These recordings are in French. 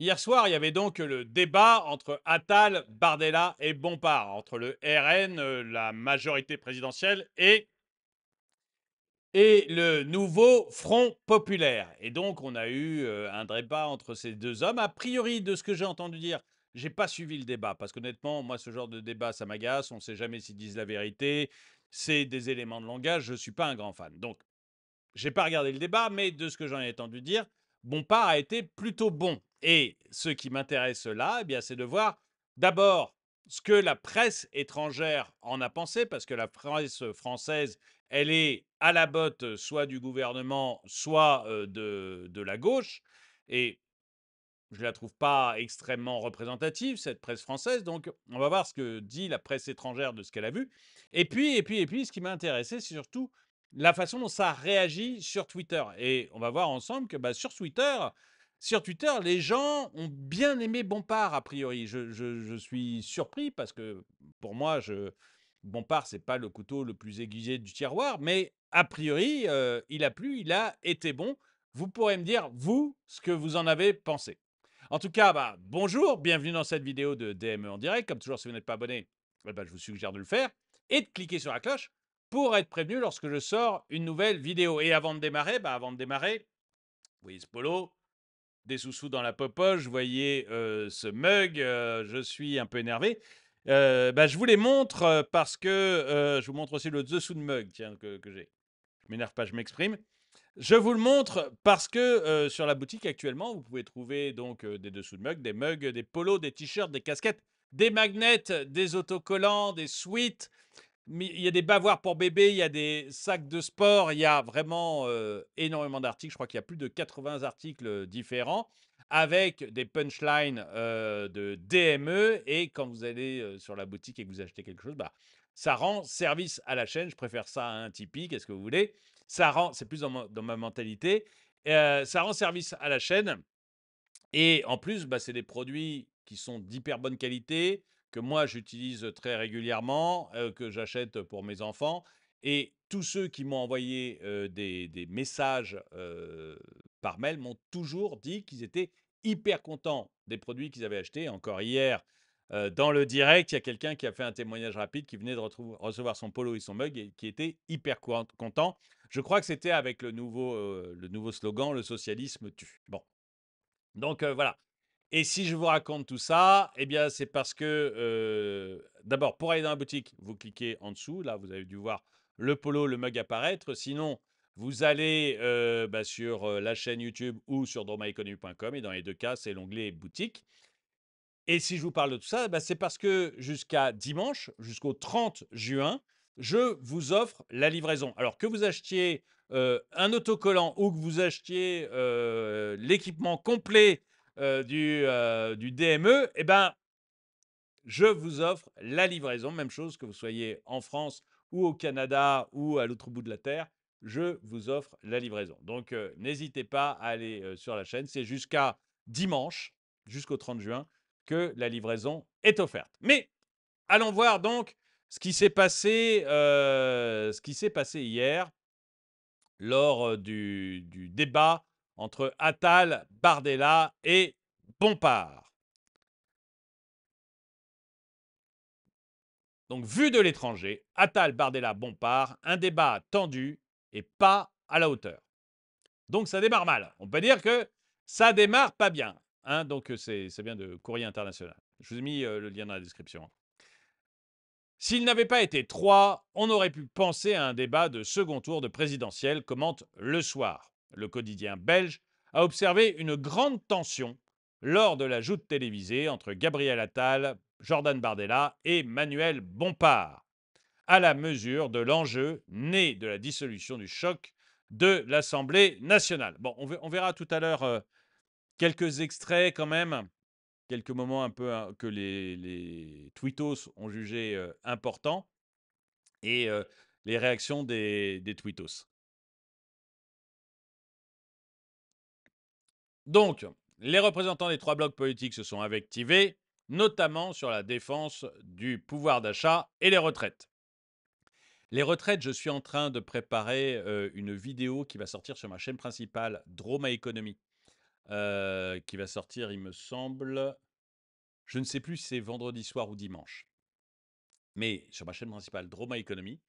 Hier soir, il y avait donc le débat entre Attal, Bardella et Bompard, entre le RN, euh, la majorité présidentielle, et, et le nouveau Front populaire. Et donc, on a eu euh, un débat entre ces deux hommes. A priori, de ce que j'ai entendu dire, j'ai pas suivi le débat, parce qu'honnêtement, moi, ce genre de débat, ça m'agace. On ne sait jamais s'ils disent la vérité. C'est des éléments de langage. Je ne suis pas un grand fan. Donc, j'ai pas regardé le débat, mais de ce que j'en ai entendu dire, Bompard a été plutôt bon. Et ce qui m'intéresse là, eh bien, c'est de voir d'abord ce que la presse étrangère en a pensé, parce que la presse française, elle est à la botte soit du gouvernement, soit de, de la gauche. Et je ne la trouve pas extrêmement représentative, cette presse française. Donc, on va voir ce que dit la presse étrangère de ce qu'elle a vu. Et puis, et puis, et puis, ce qui m'a intéressé, c'est surtout la façon dont ça réagit sur Twitter. Et on va voir ensemble que bah, sur Twitter, sur Twitter, les gens ont bien aimé Bompard, a priori. Je, suis surpris parce que pour moi, je, Bompard, c'est pas le couteau le plus aiguisé du tiroir, mais a priori, euh, il a plu, il a été bon. Vous pourrez me dire, vous, ce que vous en avez pensé. En tout cas, bah, bonjour, bienvenue dans cette vidéo de DME en direct. Comme toujours, si vous n'êtes pas abonné, eh ben, je vous suggère de le faire et de cliquer sur la cloche pour être prévenu lorsque je sors une nouvelle vidéo. Et avant de démarrer, bah avant de démarrer, vous voyez ce des sous-sous dans la popoche, vous voyez euh, ce mug, euh, je suis un peu énervé. Euh, bah, je vous les montre parce que je vous montre aussi le dessous de mug tiens, que, j'ai. Je m'énerve pas, je m'exprime. Je vous le montre parce que sur la boutique actuellement, vous pouvez trouver donc des dessous de mug, des mugs, des polos, des t-shirts, des casquettes, des magnets, des autocollants, des suites, il y a des bavoirs pour bébé, il y a des sacs de sport, il y a vraiment énormément d'articles. Je crois qu'il y a plus de 80 articles différents avec des punchlines de DME. Et quand vous allez sur la boutique et que vous achetez quelque chose, bah, ça rend service à la chaîne. Je préfère ça à un Tipeee, qu'est-ce que vous voulez. Ça rend, c'est plus dans ma, mentalité, ça rend service à la chaîne. Et en plus, bah, c'est des produits qui sont d'hyper bonne qualité, que moi j'utilise très régulièrement, que j'achète pour mes enfants. Et tous ceux qui m'ont envoyé des, messages par mail m'ont toujours dit qu'ils étaient hyper contents des produits qu'ils avaient achetés. Encore hier, dans le direct, il y a quelqu'un qui a fait un témoignage rapide qui venait de recevoir son polo et son mug et qui était hyper content. Je crois que c'était avec le nouveau, le nouveau slogan Le socialisme tue. Bon. Donc voilà. Et si je vous raconte tout ça, eh bien, c'est parce que, d'abord, pour aller dans la boutique, vous cliquez en dessous. Là, vous avez dû voir le polo, le mug apparaître. Sinon, vous allez bah, sur la chaîne YouTube ou sur dromaeconomy.com. Et dans les deux cas, c'est l'onglet boutique. Et si je vous parle de tout ça, bah, c'est parce que jusqu'à dimanche, jusqu'au 30 juin, je vous offre la livraison. Alors que vous achetiez un autocollant ou que vous achetiez l'équipement complet euh, du, euh, DME, eh ben, je vous offre la livraison, même chose que vous soyez en France ou au Canada ou à l'autre bout de la Terre, je vous offre la livraison. Donc, euh, n'hésitez pas à aller sur la chaîne. C'est jusqu'à dimanche, jusqu'au 30 juin, que la livraison est offerte. Mais allons voir donc ce qui s'est passé, ce qui s'est passé hier lors du débat entre Attal, Bardella et Bompard. Donc, vu de l'étranger, Attal, Bardella, Bompard, un débat tendu et pas à la hauteur. Donc, ça démarre mal. On peut dire que ça démarre pas bien. Hein. donc, c'est bien de courrier international. Je vous ai mis le lien dans la description. S'il n'avait pas été trois, on aurait pu penser à un débat de second tour de présidentiel, commente Le Soir le quotidien belge, a observé une grande tension lors de la joute télévisée entre Gabriel Attal, Jordan Bardella et Manuel Bompard, à la mesure de l'enjeu né de la dissolution du choc de l'Assemblée nationale. Bon, on verra tout à l'heure euh, quelques extraits quand même, quelques moments un peu hein, que les, tweetos ont jugé euh, importants et euh, les réactions des, des tweetos. Donc, les représentants des trois blocs politiques se sont activés, notamment sur la défense du pouvoir d'achat et les retraites. Les retraites, je suis en train de préparer euh, une vidéo qui va sortir sur ma chaîne principale, Droma Economy, euh, qui va sortir, il me semble. Je ne sais plus si c'est vendredi soir ou dimanche. Mais sur ma chaîne principale, Droma Economy,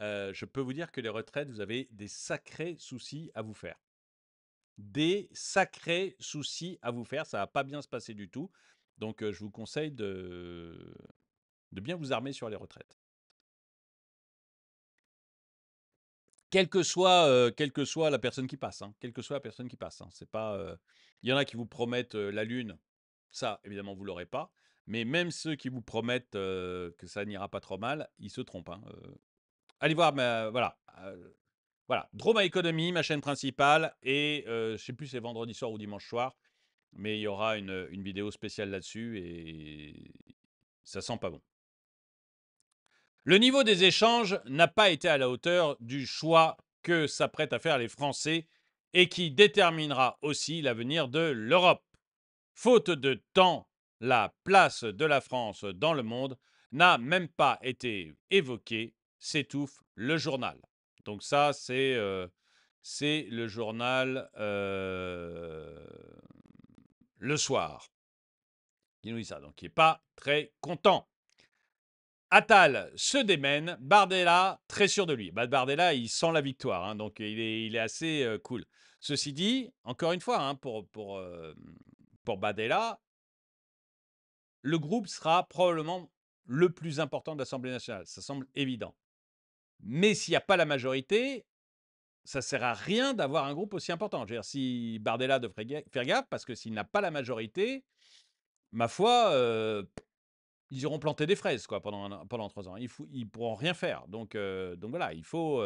euh, je peux vous dire que les retraites, vous avez des sacrés soucis à vous faire. Des sacrés soucis à vous faire. Ça va pas bien se passer du tout. Donc, je vous conseille de, de bien vous armer sur les retraites. Quelle que soit, quelle que soit la personne qui passe, hein, quelle que soit la personne qui passe, hein, c'est pas, il y en a qui vous promettent la lune, ça évidemment vous l'aurez pas, mais même ceux qui vous promettent que ça n'ira pas trop mal, ils se trompent. hein. Allez voir, ma, voilà, voilà, Droma Economy, ma chaîne principale, et euh, je sais plus si c'est vendredi soir ou dimanche soir, mais il y aura une, une vidéo spéciale là-dessus et ça sent pas bon. Le niveau des échanges n'a pas été à la hauteur du choix que s'apprêtent à faire les Français et qui déterminera aussi l'avenir de l'Europe. Faute de temps, la place de la France dans le monde n'a même pas été évoquée, s'étouffe le journal. Donc ça, c'est le journal Le Soir qui nous dit ça, donc qui n'est pas très content. Attal se démène, Bardella très sûr de lui. Bah, Bardella, il sent la victoire, hein, donc il est, il assez cool. Ceci dit, encore une fois, hein, pour, pour Bardella, le groupe sera probablement le plus important de l'Assemblée nationale. Ça semble évident. Mais s'il n'y a pas la majorité, ça ne sert à rien d'avoir un groupe aussi important. Je veux dire, si Bardella devrait faire gaffe, parce que s'il n'a pas la majorité, ma foi, ils iront planter des fraises quoi, pendant, pendant trois ans. Ils ne pourront rien faire. Donc, donc voilà, il faut.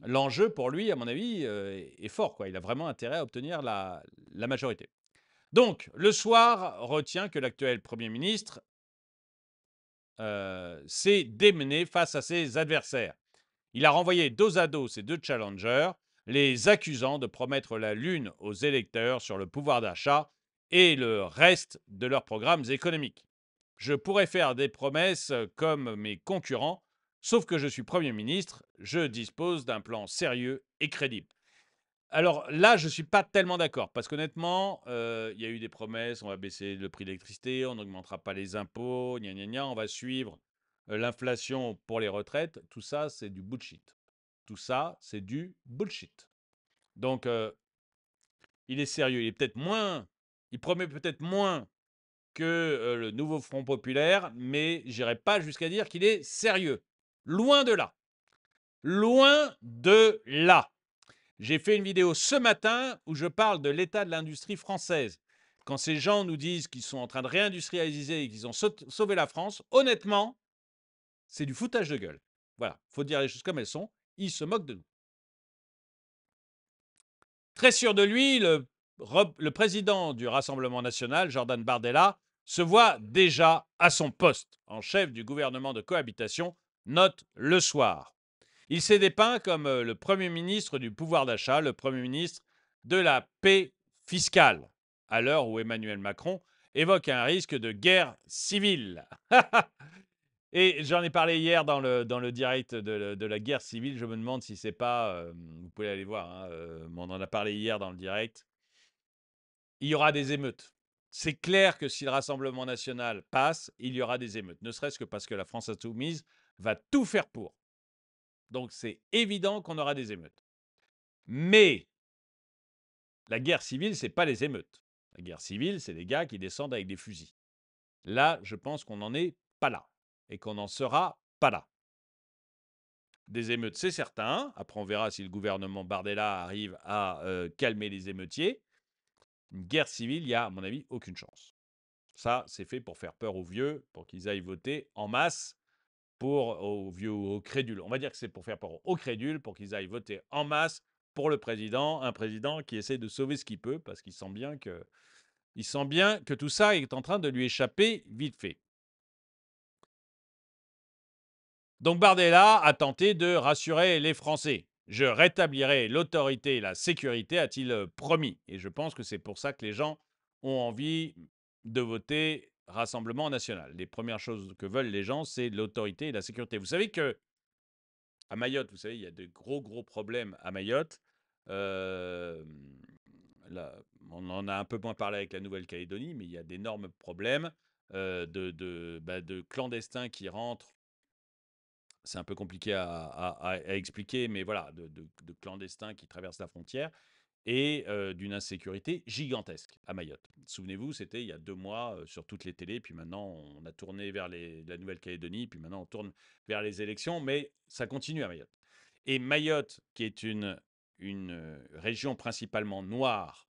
L'enjeu pour lui, à mon avis, est fort. Quoi. Il a vraiment intérêt à obtenir la, la majorité. Donc, le soir retient que l'actuel Premier ministre s'est démené face à ses adversaires. Il a renvoyé dos à dos ses deux challengers, les accusant de promettre la lune aux électeurs sur le pouvoir d'achat et le reste de leurs programmes économiques. Je pourrais faire des promesses comme mes concurrents, sauf que je suis Premier ministre, je dispose d'un plan sérieux et crédible. Alors là, je ne suis pas tellement d'accord, parce qu'honnêtement, euh, il y a eu des promesses, on va baisser le prix de l'électricité, on n'augmentera pas les impôts, gna gna gna, on va suivre l'inflation pour les retraites. Tout ça, c'est du bullshit. Tout ça, c'est du bullshit. Donc, il est sérieux, il est peut-être moins, il promet peut-être moins que le nouveau Front populaire, mais j'irai pas jusqu'à dire qu'il est sérieux. Loin de là. Loin de là. J'ai fait une vidéo ce matin où je parle de l'état de l'industrie française. Quand ces gens nous disent qu'ils sont en train de réindustrialiser et qu'ils ont sauvé la France, honnêtement, c'est du foutage de gueule. Voilà, faut dire les choses comme elles sont. Ils se moquent de nous. Très sûr de lui, le, le président du Rassemblement national, Jordan Bardella, se voit déjà à son poste en chef du gouvernement de cohabitation, note le soir. Il s'est dépeint comme euh, le Premier ministre du pouvoir d'achat, le Premier ministre de la paix fiscale, à l'heure où Emmanuel Macron évoque un risque de guerre civile. Et j'en ai parlé hier dans le, dans le direct de, de la guerre civile. Je me demande si c'est pas. euh, vous pouvez aller voir, hein, euh, on en a parlé hier dans le direct. Il y aura des émeutes. C'est clair que si le Rassemblement national passe, il y aura des émeutes. Ne serait-ce que parce que la France insoumise va tout faire pour. Donc c'est évident qu'on aura des émeutes. Mais la guerre civile, c'est pas les émeutes. La guerre civile, c'est des gars qui descendent avec des fusils. Là, je pense qu'on n'en est pas là et qu'on n'en sera pas là. Des émeutes, c'est certain. Après, on verra si le gouvernement Bardella arrive à euh, calmer les émeutiers. Une guerre civile, il y a, à mon avis, aucune chance. Ça, c'est fait pour faire peur aux vieux, pour qu'ils aillent voter en masse pour aux vieux aux crédules. On va dire que c'est pour faire peur aux crédules, pour qu'ils aillent voter en masse pour le président, un président qui essaie de sauver ce qu'il peut, parce qu'il sent bien que, sent bien que tout ça est en train de lui échapper vite fait. Donc Bardella a tenté de rassurer les Français. Je rétablirai l'autorité et la sécurité, a-t-il euh, promis. Et je pense que c'est pour ça que les gens ont envie de voter Rassemblement national. Les premières choses que veulent les gens, c'est l'autorité et la sécurité. Vous savez que à Mayotte, vous savez, il y a de gros, gros problèmes à Mayotte. Euh, on en a un peu moins parlé avec la Nouvelle-Calédonie, mais il y a d'énormes problèmes de, bah, de clandestins qui rentrent c'est un peu compliqué à, expliquer, mais voilà, de, clandestins qui traversent la frontière et d'une insécurité gigantesque à Mayotte. Souvenez-vous, c'était il y a deux mois sur toutes les télés, puis maintenant on a tourné vers la Nouvelle-Calédonie, puis maintenant on tourne vers les élections, mais ça continue à Mayotte. Et Mayotte, qui est une, une région principalement noire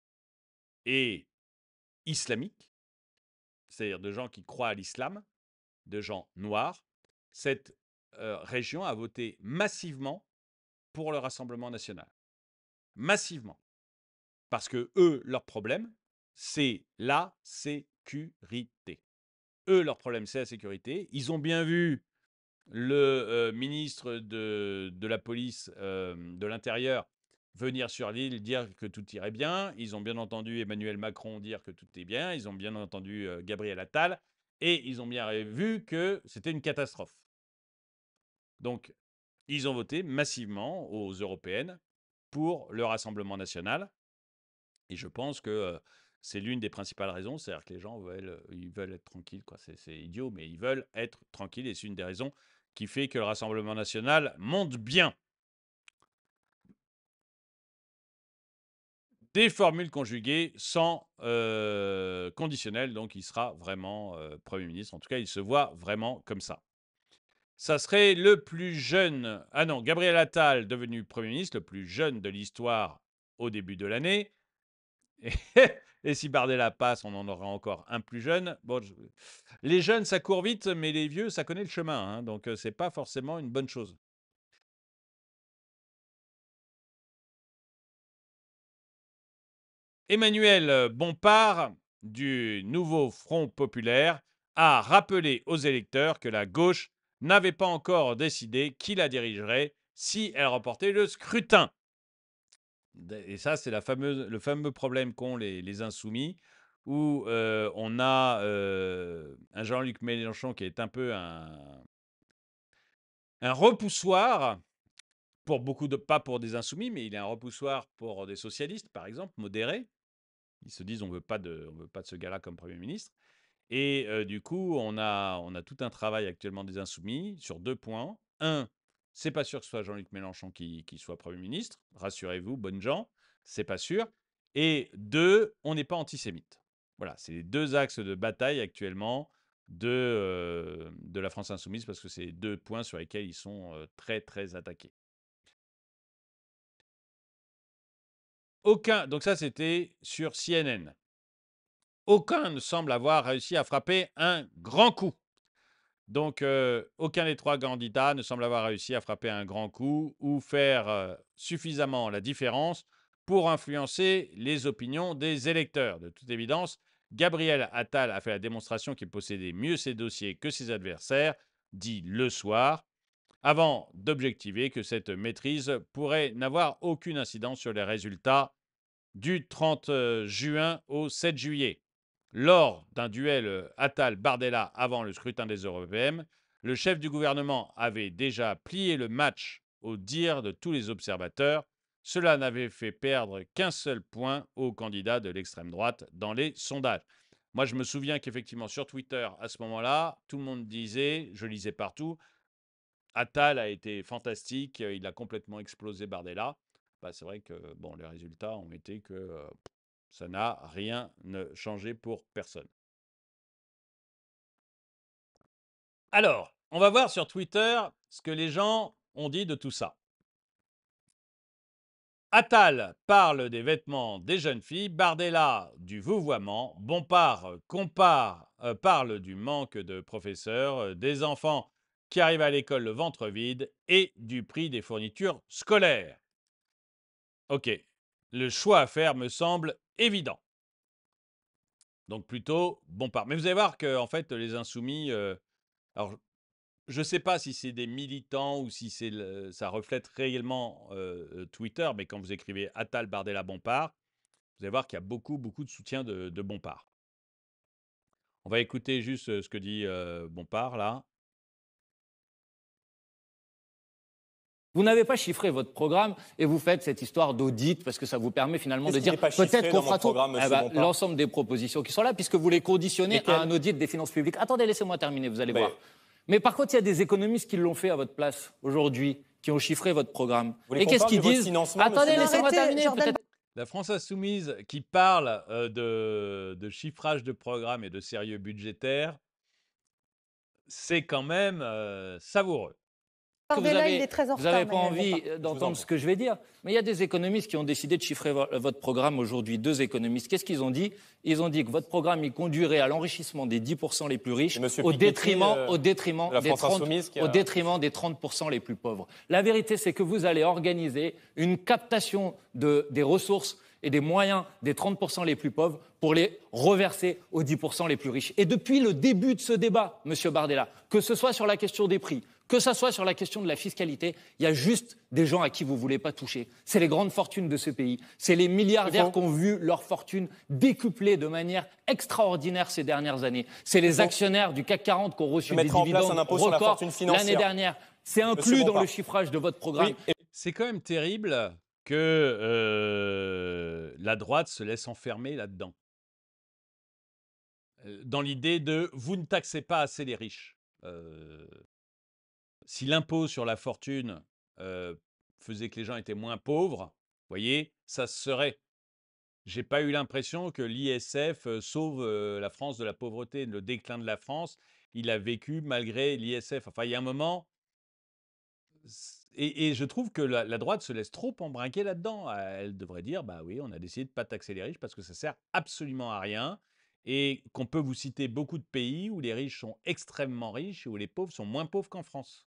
et islamique, c'est-à-dire de gens qui croient à l'islam, de gens noirs, cette région a voté massivement pour le Rassemblement national. Massivement. Parce que eux, leur problème, c'est la sécurité. Eux, leur problème, c'est la sécurité. Ils ont bien vu le ministre de, la police de l'Intérieur venir sur l'île dire que tout irait bien. Ils ont bien entendu Emmanuel Macron dire que tout est bien. Ils ont bien entendu Gabriel Attal. Et ils ont bien vu que c'était une catastrophe. Donc, ils ont voté massivement aux européennes pour le Rassemblement national. Et je pense que c'est l'une des principales raisons, c'est-à-dire que les gens veulent, ils veulent être tranquilles. C'est, idiot, mais ils veulent être tranquilles et c'est une des raisons qui fait que le Rassemblement national monte bien. Des formules conjuguées sans conditionnel, donc il sera vraiment Premier ministre. En tout cas, il se voit vraiment comme ça ça serait le plus jeune. Ah non, Gabriel Attal, devenu Premier ministre, le plus jeune de l'histoire au début de l'année. Et, si Bardella passe, on en aura encore un plus jeune. Les jeunes, ça court vite, mais les vieux, ça connaît le chemin. Hein, donc, ce n'est pas forcément une bonne chose. Emmanuel Bompard, du nouveau Front populaire, a rappelé aux électeurs que la gauche n'avait pas encore décidé qui la dirigerait si elle remportait le scrutin. Et ça, c'est le fameux problème qu'ont les, insoumis, où euh, on a euh, un Jean-Luc Mélenchon qui est un peu un, repoussoir pour beaucoup de, pas pour des insoumis, mais il est un repoussoir pour des socialistes, par exemple, modérés. Ils se disent on on veut pas de ce gars-là comme Premier ministre. Et du coup, on a, tout un travail actuellement des insoumis sur deux points. Un, c'est pas sûr que ce soit Jean-Luc Mélenchon qui, soit Premier ministre. Rassurez-vous, bonnes gens, c'est pas sûr. Et deux, on n'est pas antisémite. Voilà, c'est les deux axes de bataille actuellement de, de la France insoumise parce que c'est deux points sur lesquels ils sont très très attaqués. Aucun, donc ça c'était sur CNN aucun ne semble avoir réussi à frapper un grand coup. Donc, euh, aucun des trois candidats ne semble avoir réussi à frapper un grand coup ou faire euh, suffisamment la différence pour influencer les opinions des électeurs. De toute évidence, Gabriel Attal a fait la démonstration qu'il possédait mieux ses dossiers que ses adversaires, dit le soir, avant d'objectiver que cette maîtrise pourrait n'avoir aucune incidence sur les résultats du 30 euh, juin au 7 juillet. Lors d'un duel euh, Attal-Bardella avant le scrutin des européennes, le chef du gouvernement avait déjà plié le match au dire de tous les observateurs. Cela n'avait fait perdre qu'un seul point au candidat de l'extrême droite dans les sondages. Moi, je me souviens qu'effectivement, sur Twitter, à ce moment-là, tout le monde disait, je lisais partout, Attal a été fantastique, il a complètement explosé Bardella. Bah, c'est vrai que bon, les résultats ont été que euh, ça n'a rien changé pour personne. Alors, on va voir sur Twitter ce que les gens ont dit de tout ça. Attal parle des vêtements des jeunes filles, Bardella du vouvoiement, Bompard compare, euh, parle du manque de professeurs, euh, des enfants qui arrivent à l'école le ventre vide et du prix des fournitures scolaires. Ok, le choix à faire me semble évident. Donc plutôt bon part. Mais vous allez voir que en fait les insoumis, euh, alors je ne sais pas si c'est des militants ou si c'est ça reflète réellement euh, Twitter, mais quand vous écrivez Attal Bardella Bompard, vous allez voir qu'il y a beaucoup beaucoup de soutien de, de Bompard. On va écouter juste euh, ce que dit Bompard là. Vous n'avez pas chiffré votre programme et vous faites cette histoire d'audit parce que ça vous permet finalement de dire peut-être qu'on fera tout. Eh ben, l'ensemble des propositions qui sont là, puisque vous les conditionnez à un audit des finances publiques. Attendez, laissez-moi terminer, vous allez voir. Mais par contre, il y a des économistes qui l'ont fait à votre place aujourd'hui, qui ont chiffré votre programme. et qu'est-ce qu'ils disent Attendez, laissez-moi terminer. La France insoumise qui parle euh, de, de, chiffrage de programme et de sérieux budgétaire, c'est quand même euh, savoureux vous n'avez pas envie d'entendre ce que je vais dire, mais il y a des économistes qui ont décidé de chiffrer votre programme aujourd'hui. Deux économistes. Qu'est-ce qu'ils ont dit? Ils ont dit que votre programme il conduirait à l'enrichissement des 10% les plus riches au détriment, euh, au détriment, des 30, au détriment des 30% les plus pauvres. La vérité, c'est que vous allez organiser une captation de, des ressources et des moyens des 30% les plus pauvres pour les reverser aux 10% les plus riches. Et depuis le début de ce débat, Monsieur Bardella, que ce soit sur la question des prix, que ce soit sur la question de la fiscalité, il y a juste des gens à qui vous ne voulez pas toucher. C'est les grandes fortunes de ce pays. C'est les milliardaires qui ont vu leur fortune décuplée de manière extraordinaire ces dernières années. C'est les actionnaires du CAC 40 qui ont reçu des dividendes records l'année dernière. C'est inclus dans le chiffrage de votre programme. C'est quand même terrible que euh, la droite se laisse enfermer là-dedans. Euh, dans l'idée de vous ne taxez pas assez les riches. Euh, si l'impôt sur la fortune faisait que les gens étaient moins pauvres, vous voyez, ça se serait. J'ai pas eu l'impression que l'ISF sauve la France de la pauvreté, le déclin de la France. Il a vécu malgré l'ISF. Enfin, il y a un moment. Et, je trouve que la, droite se laisse trop embrinquer là-dedans. Elle devrait dire bah oui, on a décidé de ne pas taxer les riches parce que ça sert absolument à rien. Et qu'on peut vous citer beaucoup de pays où les riches sont extrêmement riches et où les pauvres sont moins pauvres qu'en France.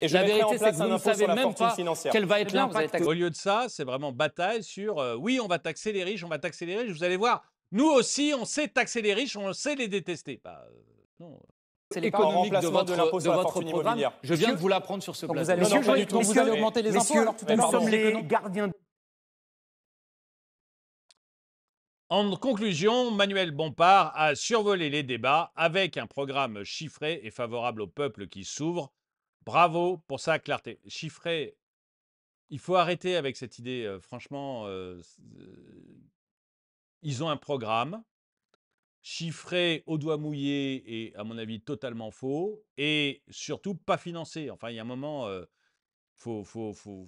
Et la vérité, c'est que vous ne savez même pas quel va être l'impact. Au lieu de ça, c'est vraiment bataille sur euh, oui, on va taxer les riches, on va taxer les riches. Vous allez voir, nous aussi, on sait taxer les riches, on sait les détester. Bah, euh, non. C'est l'économique de votre, de, de votre programme. Je viens de vous l'apprendre sur ce plateau. Vous allez, non, non, vous allez augmenter les impôts. Alors, nous sommes les gardiens. En conclusion, Manuel Bompard a survolé les débats avec un programme chiffré et favorable au peuple qui s'ouvre Bravo pour sa clarté. Chiffré, il faut arrêter avec cette idée. franchement, ils ont un programme chiffré au doigt mouillé et, à mon avis, totalement faux, et surtout pas financé. Enfin, il y a un moment, faut, faut, faut...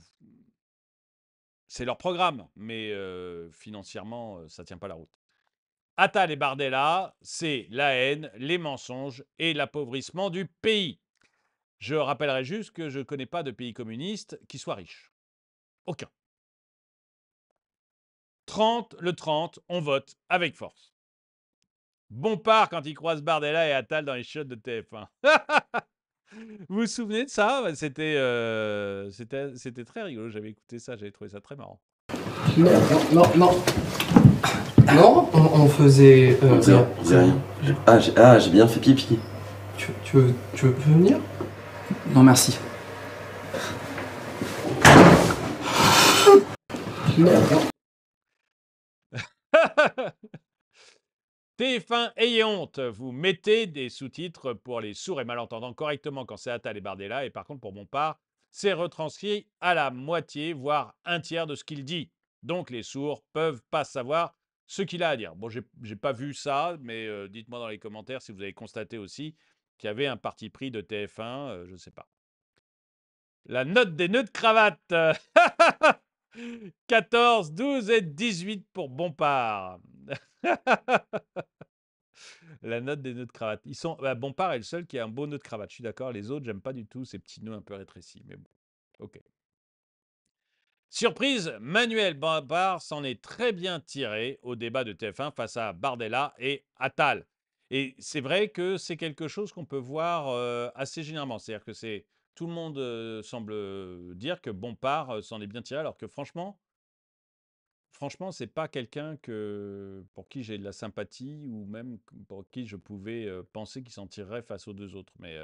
c'est leur programme, mais financièrement, ça ne tient pas la route. Attal et Bardella, c'est la haine, les mensonges et l'appauvrissement du pays. Je rappellerai juste que je ne connais pas de pays communiste qui soit riche. Aucun. 30, le 30, on vote avec force. Bompard quand il croise Bardella et Attal dans les shots de TF1. vous vous souvenez de ça? Euh, C'était c'était très rigolo. J'avais écouté ça, j'avais trouvé ça très marrant. Non, non, non. Non, on, faisait. Euh, on faisait, rien. Ah, ah, j'ai bien fait pipi. Tu, tu, veux, tu veux venir? Non, merci. TF1, ayez honte, vous mettez des sous-titres pour les sourds et malentendants correctement quand c'est Attal et Bardella, et par contre pour mon part, c'est retranscrit à la moitié, voire un tiers de ce qu'il dit. Donc les sourds peuvent pas savoir ce qu'il a à dire. Bon, j'ai pas vu ça, mais euh, dites-moi dans les commentaires si vous avez constaté aussi qu'il y avait un parti pris de TF1, euh, je ne sais pas. La note des nœuds de cravate. 14, 12 et 18 pour Bompard. La note des nœuds de cravate. Ils sont, bah, Bompard est le seul qui a un beau nœud de cravate. Je suis d'accord. Les autres, j'aime pas du tout ces petits nœuds un peu rétrécis. Mais bon, ok. Surprise, Manuel Bompard s'en est très bien tiré au débat de TF1 face à Bardella et Attal. Et c'est vrai que c'est quelque chose qu'on peut voir assez généralement. C'est-à-dire que tout le monde semble dire que Bompard s'en est bien tiré, alors que franchement, franchement, c'est pas quelqu'un que pour qui j'ai de la sympathie ou même pour qui je pouvais penser qu'il s'en tirerait face aux deux autres. Mais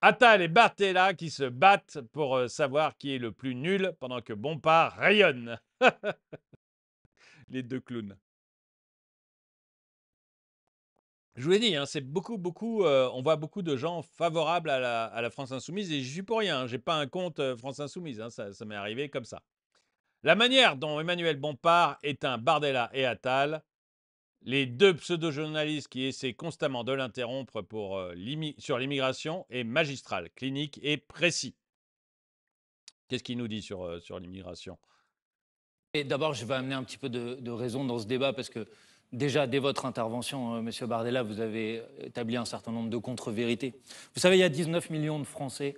Attal et Bartella qui se battent pour savoir qui est le plus nul pendant que Bompard rayonne. Les deux clowns. Je vous l'ai dit, hein, c'est beaucoup, beaucoup. on voit beaucoup de gens favorables à la, France insoumise et je suis pour rien. Je n'ai pas un compte France insoumise. Hein, ça, m'est arrivé comme ça. La manière dont Emmanuel Bompard éteint Bardella et Attal, les deux pseudo-journalistes qui essaient constamment de l'interrompre pour, sur l'immigration, est magistral, clinique et précis. Qu'est-ce qu'il nous dit sur, l'immigration? D'abord, je vais amener un petit peu de, de raison dans ce débat parce que Déjà, dès votre intervention, euh, Monsieur Bardella, vous avez établi un certain nombre de contre-vérités. Vous savez, il y a 19 millions de Français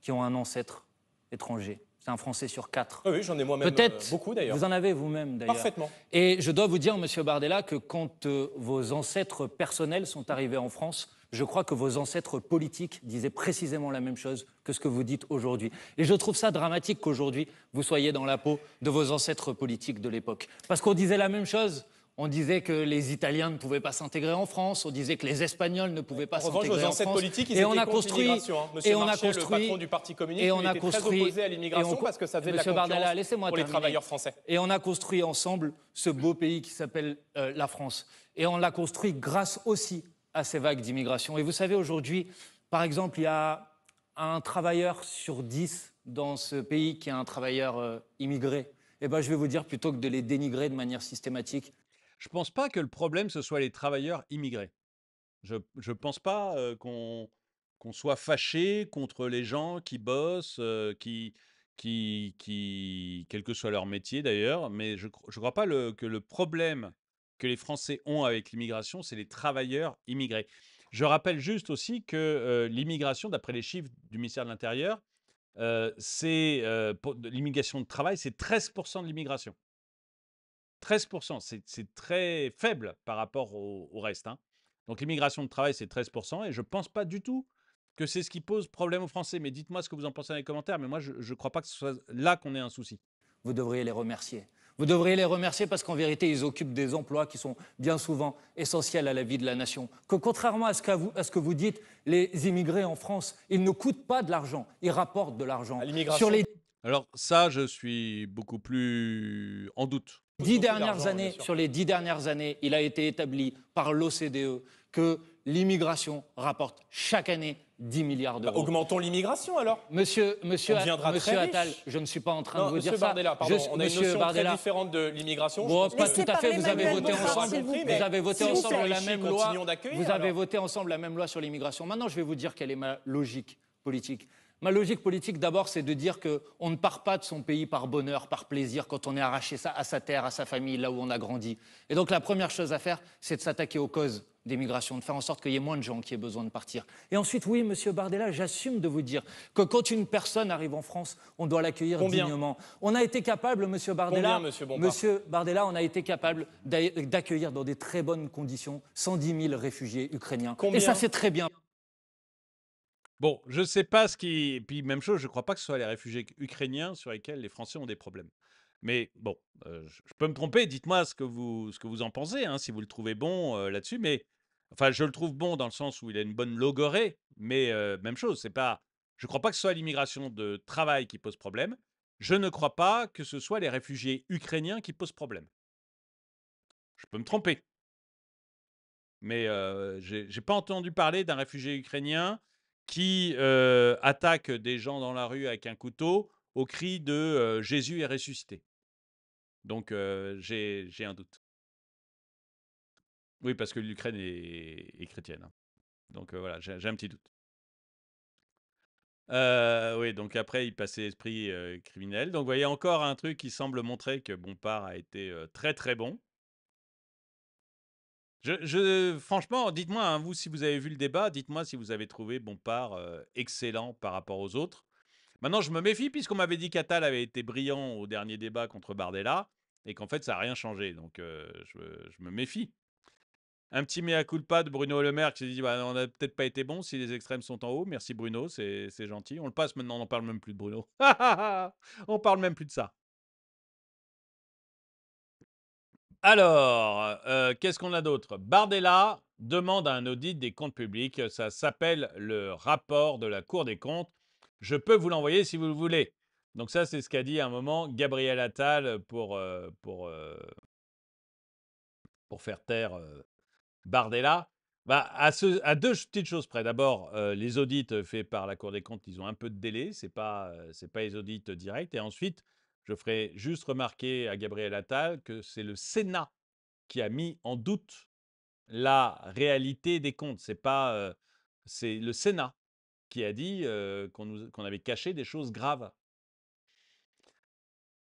qui ont un ancêtre étranger. C'est un Français sur quatre. Oui, j'en ai moi-même Peut-être, euh, beaucoup d'ailleurs. Vous en avez vous-même d'ailleurs. Parfaitement. Et je dois vous dire, Monsieur Bardella, que quand euh, vos ancêtres personnels sont arrivés en France, je crois que vos ancêtres politiques disaient précisément la même chose que ce que vous dites aujourd'hui. Et je trouve ça dramatique qu'aujourd'hui, vous soyez dans la peau de vos ancêtres politiques de l'époque. Parce qu'on disait la même chose on disait que les Italiens ne pouvaient pas s'intégrer en France. On disait que les Espagnols ne pouvaient pas s'intégrer en France. Politiques, ils et on a construit. Hein. et on a construit. Le patron du parti communiste, et on a construit, très opposé à l'immigration parce que ça faisait de la Bardella, pour les travailleurs français. Et on a construit ensemble ce beau pays qui s'appelle euh, la France. Et on l'a construit grâce aussi à ces vagues d'immigration. Et vous savez, aujourd'hui, par exemple, il y a un travailleur sur dix dans ce pays qui est un travailleur euh, immigré. Eh ben, je vais vous dire, plutôt que de les dénigrer de manière systématique, je pense pas que le problème, ce soit les travailleurs immigrés. Je ne pense pas qu'on soit fâché contre les gens qui bossent, qui, qui, quel que soit leur métier d'ailleurs, mais je ne crois pas que le problème que les Français ont avec l'immigration, c'est les travailleurs immigrés. Je rappelle juste aussi que l'immigration, d'après les chiffres du ministère de l'Intérieur, c'est l'immigration de travail, c'est 13% de l'immigration. 13%, c'est très faible par rapport au, reste. Hein. Donc l'immigration de travail, c'est 13%, et je ne pense pas du tout que c'est ce qui pose problème aux Français. Mais dites-moi ce que vous en pensez dans les commentaires, mais moi, je ne crois pas que ce soit là qu'on ait un souci. Vous devriez les remercier. Vous devriez les remercier parce qu'en vérité, ils occupent des emplois qui sont bien souvent essentiels à la vie de la nation. Que contrairement à ce, vous, à ce que vous dites, les immigrés en France, ils ne coûtent pas de l'argent, ils rapportent de l'argent. Sur les... Alors ça, je suis beaucoup plus en doute dernières années, sur les dix dernières années, il a été établi par l'OCDE que l'immigration rapporte chaque année 10 milliards d'euros. Bah, augmentons l'immigration alors. Monsieur, monsieur, monsieur Attal, je ne suis pas en train de vous dire Bardella, Pardon, on a une notion très différente de l'immigration. Bon, pas tout à fait. Vous avez voté ensemble. Vous avez voté ensemble la même loi. Vous avez voté ensemble la même loi sur l'immigration. Maintenant, je vais vous dire quelle est ma logique politique. Ma logique politique, d'abord, c'est de dire qu'on ne part pas de son pays par bonheur, par plaisir, quand on est arraché à sa terre, à sa famille, là où on a grandi. Et donc, la première chose à faire, c'est de s'attaquer aux causes des migrations, de faire en sorte qu'il y ait moins de gens qui aient besoin de partir. Et ensuite, oui, Monsieur Bardella, j'assume de vous dire que quand une personne arrive en France, on doit l'accueillir dignement. On a été capable, Monsieur Bardella, Monsieur, Bardella, on a été capable d'accueillir dans des très bonnes conditions 110 000 réfugiés ukrainiens. Et ça, c'est très bien. Bon, je ne sais pas ce qui. Puis, même chose, je ne crois pas que ce soit les réfugiés ukrainiens sur lesquels les Français ont des problèmes. Mais bon, euh, je peux me tromper. Dites-moi ce que vous, ce que vous en pensez, hein, si vous le trouvez bon euh, là-dessus. Mais enfin, je le trouve bon dans le sens où il a une bonne logorée. Mais euh, même chose, c'est pas. Je ne crois pas que ce soit l'immigration de travail qui pose problème. Je ne crois pas que ce soit les réfugiés ukrainiens qui posent problème. Je peux me tromper. Mais je n'ai pas entendu parler d'un réfugié ukrainien qui attaque des gens dans la rue avec un couteau au cri de Jésus est ressuscité. Donc j'ai un doute. Oui, parce que l'Ukraine est, chrétienne. Hein. Donc voilà, j'ai un petit doute. oui, donc après, il passait esprit criminel. Donc vous voyez encore un truc qui semble montrer que Bompard a été très très bon. Je, franchement, dites-moi, hein, vous, si vous avez vu le débat, dites-moi si vous avez trouvé Bompard euh, excellent par rapport aux autres. Maintenant, je me méfie, puisqu'on m'avait dit qu'Attal avait été brillant au dernier débat contre Bardella, et qu'en fait, ça n'a rien changé. Donc, euh, je, me méfie. Un petit mea culpa de Bruno Le Maire qui s'est dit bah, on n'a peut-être pas été bon si les extrêmes sont en haut. Merci Bruno, c'est gentil. On le passe maintenant, on n'en parle même plus de Bruno. on parle même plus de ça. Alors, euh, qu'est-ce qu'on a d'autre? Bardella demande un audit des comptes publics. Ça s'appelle le rapport de la Cour des comptes. Je peux vous l'envoyer si vous le voulez. Donc ça, c'est ce qu'a dit à un moment Gabriel Attal pour, euh, pour, euh, pour faire taire Bardella. bah, à, deux petites choses près. D'abord, les audits faits par la Cour des comptes, ils ont un peu de délai. Ce n'est pas, pas les audits directs. Et ensuite, je ferai juste remarquer à Gabriel Attal que c'est le Sénat qui a mis en doute la réalité des comptes. C'est pas, c'est le Sénat qui a dit qu'on avait caché des choses graves.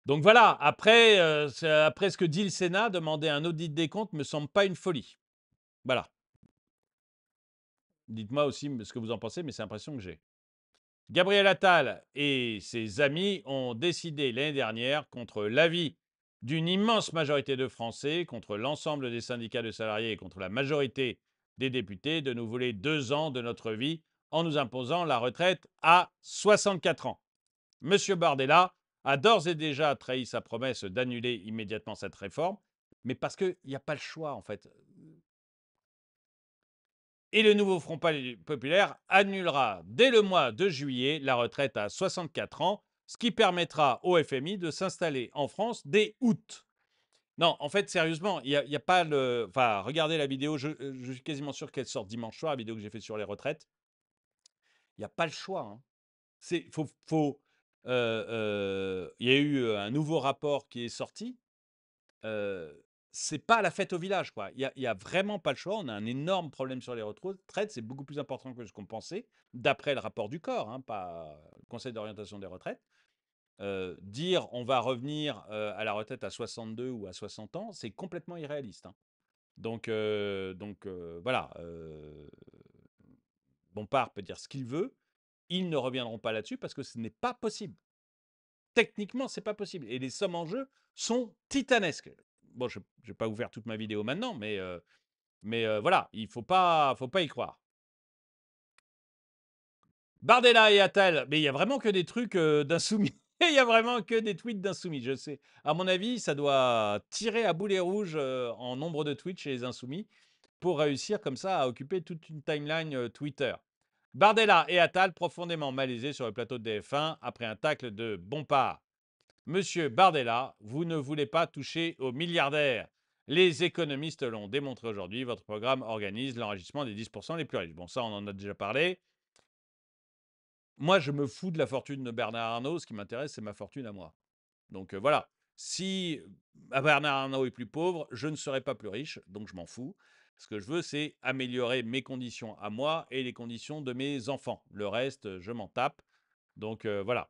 Donc voilà, après, après ce que dit le Sénat, demander un audit des comptes me semble pas une folie. Voilà. Dites-moi aussi ce que vous en pensez, mais c'est l'impression que j'ai. Gabriel Attal et ses amis ont décidé l'année dernière, contre l'avis d'une immense majorité de Français, contre l'ensemble des syndicats de salariés et contre la majorité des députés, de nous voler deux ans de notre vie en nous imposant la retraite à 64 ans. Monsieur Bardella a d'ores et déjà trahi sa promesse d'annuler immédiatement cette réforme, mais parce qu'il n'y a pas le choix en fait. Et le nouveau Front populaire annulera dès le mois de juillet la retraite à 64 ans, ce qui permettra au FMI de s'installer en France dès août. Non, en fait, sérieusement, il n'y a, pas le. Enfin, regardez la vidéo, je, suis quasiment sûr qu'elle sort dimanche soir, la vidéo que j'ai faite sur les retraites. Il n'y a pas le choix. Hein. Euh, euh, il y a eu un nouveau rapport qui est sorti. Euh, c'est pas la fête au village, quoi. Il y a, vraiment pas le choix. On a un énorme problème sur les retraites. C'est beaucoup plus important que ce qu'on pensait, d'après le rapport du corps, hein, pas le Conseil d'orientation des retraites. Euh, dire on va revenir euh, à la retraite à 62 ou à 60 ans, c'est complètement irréaliste. Hein. Donc, euh, donc voilà. Bompard peut dire ce qu'il veut. Ils ne reviendront pas là-dessus parce que ce n'est pas possible. Techniquement, c'est pas possible. Et les sommes en jeu sont titanesques bon, je ne vais pas faire toute ma vidéo maintenant, mais, mais voilà, il ne faut pas, faut pas y croire. Bardella et Attal, mais il y a vraiment que des trucs d'insoumis. Il y a vraiment que des tweets d'insoumis, je sais. À mon avis, ça doit tirer à boulet rouge en nombre de tweets chez les insoumis pour réussir comme ça à occuper toute une timeline Twitter. Bardella et Attal profondément malaisés sur le plateau de DF1 après un tacle de Bompard. Monsieur Bardella, vous ne voulez pas toucher aux milliardaires. Les économistes l'ont démontré aujourd'hui. Votre programme organise l'enrichissement des 10% les plus riches. Bon, ça, on en a déjà parlé. Moi, je me fous de la fortune de Bernard Arnault. Ce qui m'intéresse, c'est ma fortune à moi. Donc euh, voilà. Si euh, Bernard Arnault est plus pauvre, je ne serai pas plus riche. Donc je m'en fous. Ce que je veux, c'est améliorer mes conditions à moi et les conditions de mes enfants. Le reste, je m'en tape. Donc euh, voilà.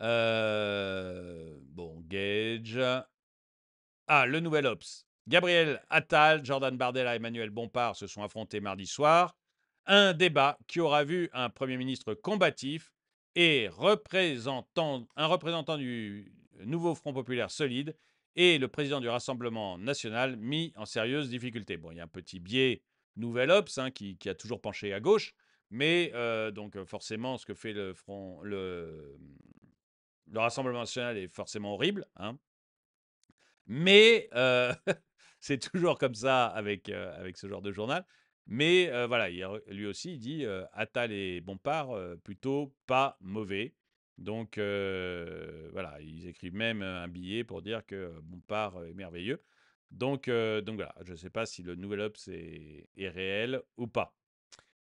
Euh, bon, Gage. Ah, le nouvel Ops. Gabriel Attal, Jordan Bardella et Emmanuel Bompard se sont affrontés mardi soir. Un débat qui aura vu un Premier ministre combatif et un représentant du nouveau Front populaire solide et le président du Rassemblement national mis en sérieuse difficulté. Bon, il y a un petit biais Nouvel Ops hein, qui, a toujours penché à gauche, mais euh, donc forcément, ce que fait le, front, le Rassemblement national est forcément horrible, hein. mais euh, c'est toujours comme ça avec, euh, avec ce genre de journal. Mais euh, voilà, lui aussi, il dit Attal et Bompard, plutôt pas mauvais. Donc voilà, ils écrivent même un billet pour dire que Bompard est merveilleux. Donc, donc voilà, je ne sais pas si le nouvel Ops est, est réel ou pas.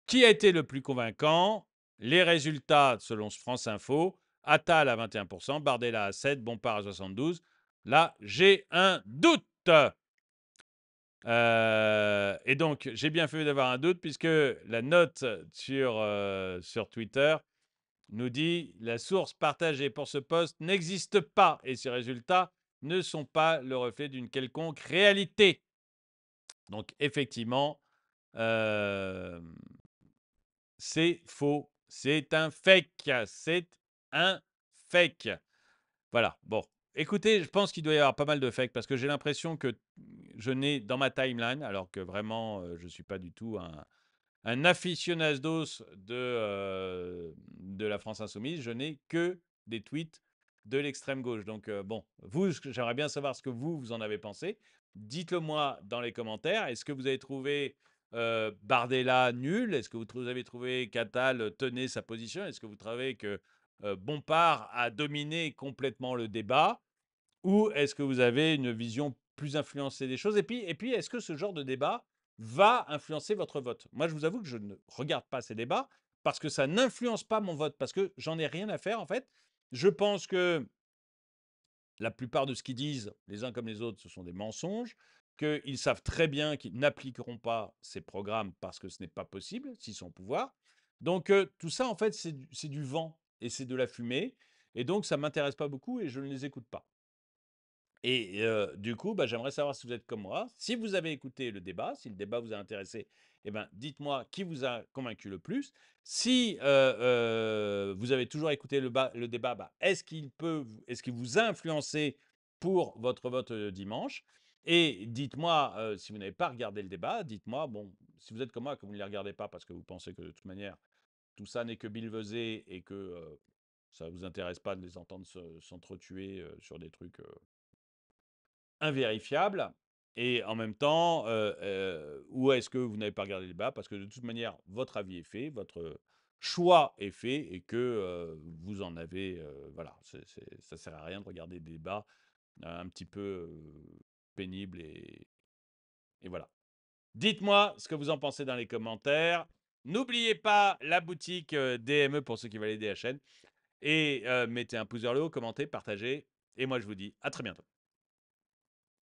Qui a été le plus convaincant? Les résultats selon France Info. Attal à 21%, Bardella à 7%, Bompard à 72%. Là, j'ai un doute. Euh, et donc, j'ai bien fait d'avoir un doute puisque la note sur, euh, sur Twitter nous dit la source partagée pour ce poste n'existe pas et ces résultats ne sont pas le reflet d'une quelconque réalité. Donc, effectivement, euh, c'est faux. C'est un fake. C'est un fake. Voilà, bon. Écoutez, je pense qu'il doit y avoir pas mal de fakes parce que j'ai l'impression que je n'ai dans ma timeline, alors que vraiment, euh, je ne suis pas du tout un, un aficionados de, euh, de la France Insoumise, je n'ai que des tweets de l'extrême gauche. Donc, euh, bon, vous, j'aimerais bien savoir ce que vous, vous en avez pensé. Dites-le moi dans les commentaires. Est-ce que vous avez trouvé Bardella nul? Est-ce que vous avez trouvé qu'Atal tenait sa position? Est-ce que vous trouvez que Bompard a dominé complètement le débat ou est-ce que vous avez une vision plus influencée des choses? Et puis, et puis est-ce que ce genre de débat va influencer votre vote? Moi, je vous avoue que je ne regarde pas ces débats parce que ça n'influence pas mon vote, parce que j'en ai rien à faire en fait. Je pense que la plupart de ce qu'ils disent, les uns comme les autres, ce sont des mensonges, qu'ils savent très bien qu'ils n'appliqueront pas ces programmes parce que ce n'est pas possible s'ils sont au pouvoir. Donc tout ça, en fait, c'est du, vent et c'est de la fumée. Et donc, ça ne m'intéresse pas beaucoup et je ne les écoute pas. Et du coup, bah, j'aimerais savoir si vous êtes comme moi. Si vous avez écouté le débat, si le débat vous a intéressé, eh ben, dites-moi qui vous a convaincu le plus. Si vous avez toujours écouté le, débat, bah, est-ce qu'il est-ce vous a influencé pour votre vote dimanche? Et dites-moi, si vous n'avez pas regardé le débat, dites-moi, bon, si vous êtes comme moi, que vous ne les regardez pas parce que vous pensez que de toute manière, tout ça n'est que bilvesé et que ça ne vous intéresse pas de les entendre s'entretuer sur des trucs invérifiables. Et en même temps, où est-ce que vous n'avez pas regardé le débat? Parce que de toute manière, votre avis est fait, votre choix est fait et que vous en avez. voilà, ça ne sert à rien de regarder des débats un petit peu pénibles et, et voilà. Dites-moi ce que vous en pensez dans les commentaires. N'oubliez pas la boutique DME pour ceux qui veulent aider la chaîne. Et mettez un pouce vers le haut, commentez, partagez. Et moi, je vous dis à très bientôt.